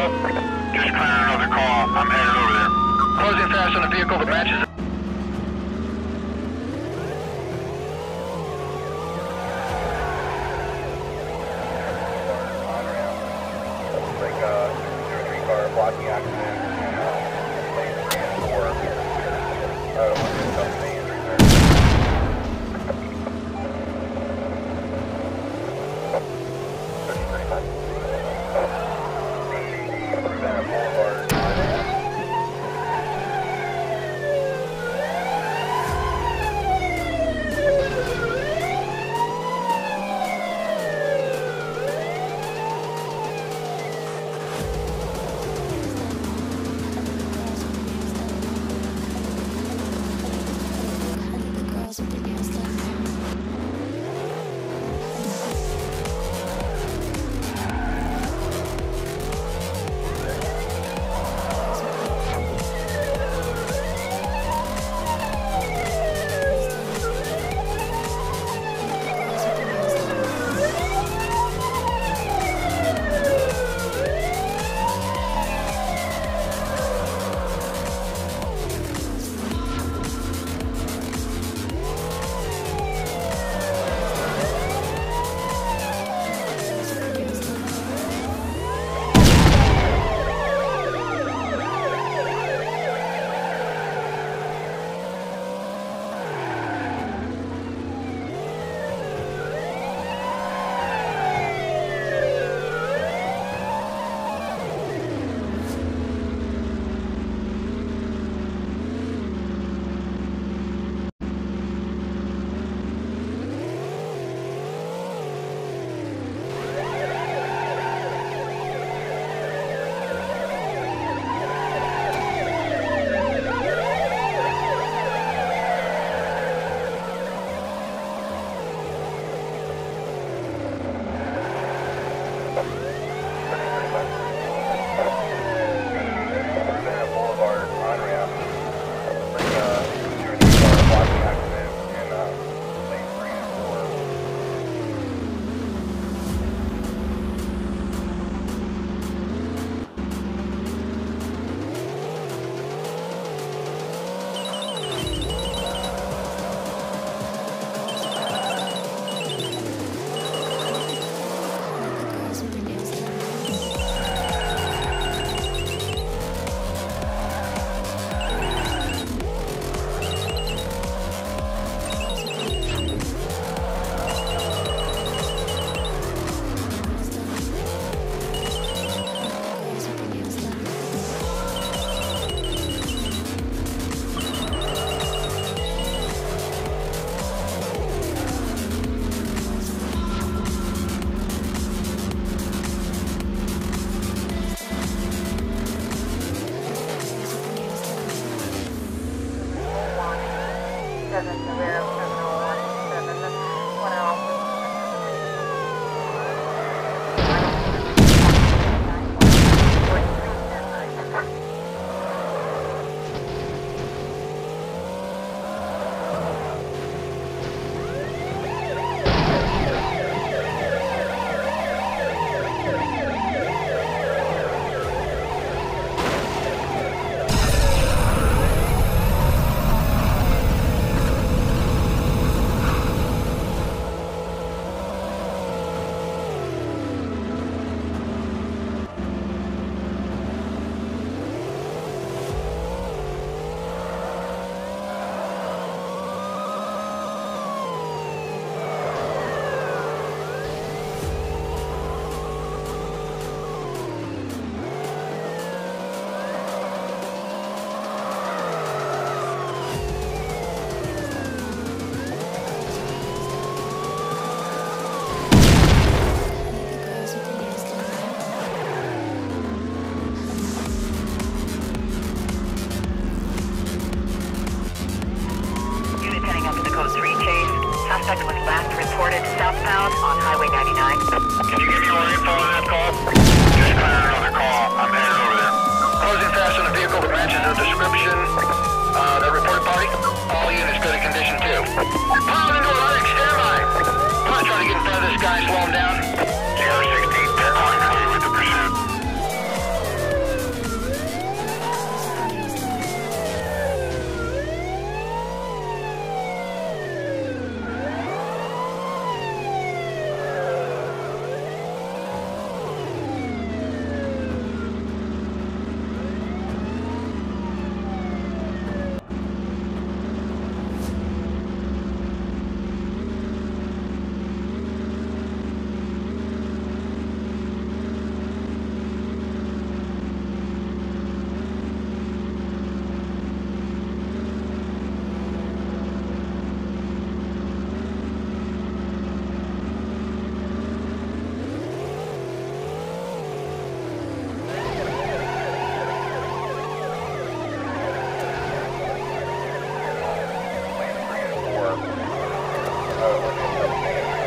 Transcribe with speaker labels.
Speaker 1: Just
Speaker 2: clearing another call.
Speaker 3: I'm headed over there. Closing fast on a vehicle that matches
Speaker 1: suspect was last reported southbound on Highway 99.
Speaker 2: Can you give me more info on that
Speaker 3: call?
Speaker 2: Just
Speaker 3: cleared another call. I'm headed over there. Closing fast on a vehicle that matches the description.
Speaker 4: Oh, my God.